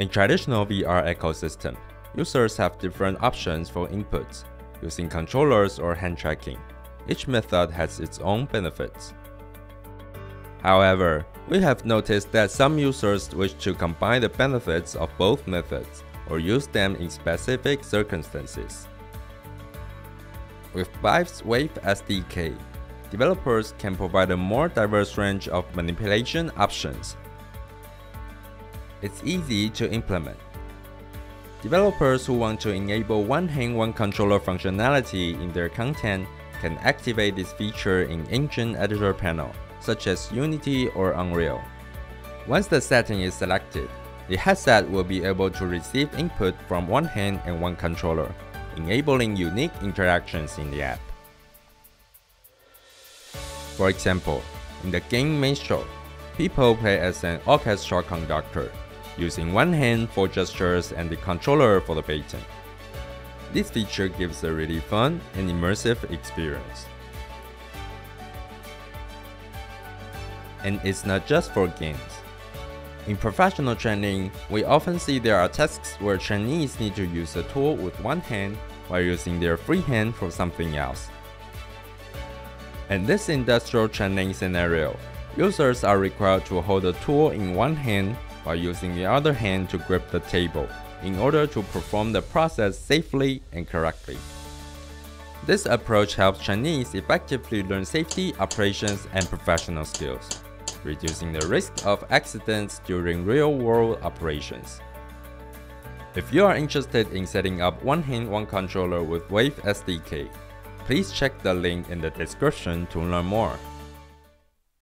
In traditional VR ecosystem, users have different options for inputs, using controllers or hand tracking. Each method has its own benefits. However, we have noticed that some users wish to combine the benefits of both methods or use them in specific circumstances. With Vive's Wave SDK, developers can provide a more diverse range of manipulation options. It's easy to implement. Developers who want to enable one-hand one-controller functionality in their content can activate this feature in engine editor panel such as Unity or Unreal. Once the setting is selected, the headset will be able to receive input from one hand and one controller, enabling unique interactions in the app. For example, in the game Minstrel, people play as an orchestra conductor, using one hand for gestures and the controller for the beating. This feature gives a really fun and immersive experience. and it's not just for games. In professional training, we often see there are tasks where trainees need to use a tool with one hand while using their free hand for something else. In this industrial training scenario, users are required to hold a tool in one hand while using the other hand to grip the table in order to perform the process safely and correctly. This approach helps trainees effectively learn safety, operations, and professional skills reducing the risk of accidents during real-world operations. If you are interested in setting up one hand one controller with Wave SDK, please check the link in the description to learn more.